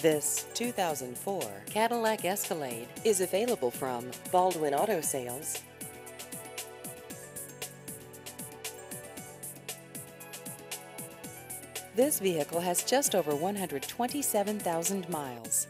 This 2004 Cadillac Escalade is available from Baldwin Auto Sales. This vehicle has just over 127,000 miles.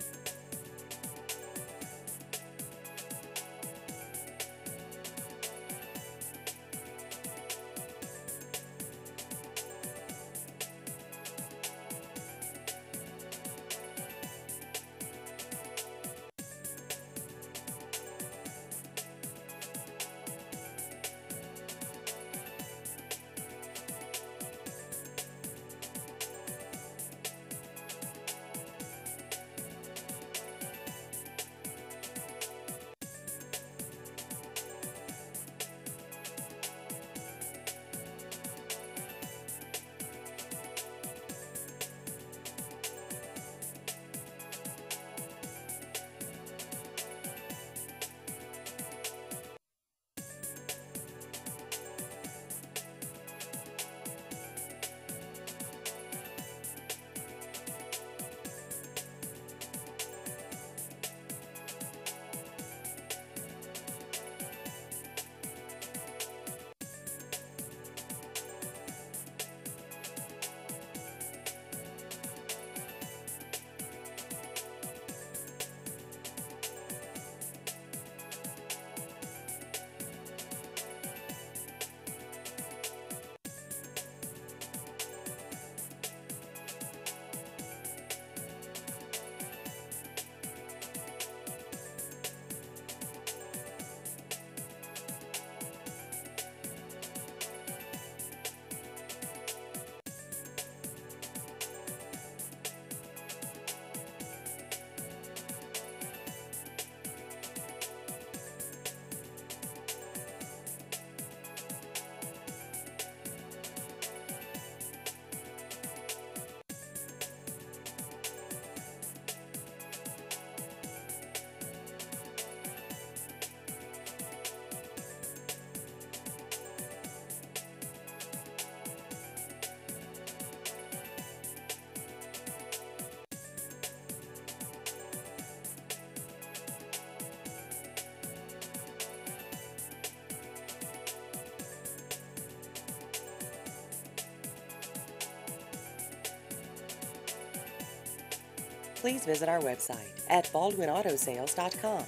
Please visit our website at baldwinautosales.com.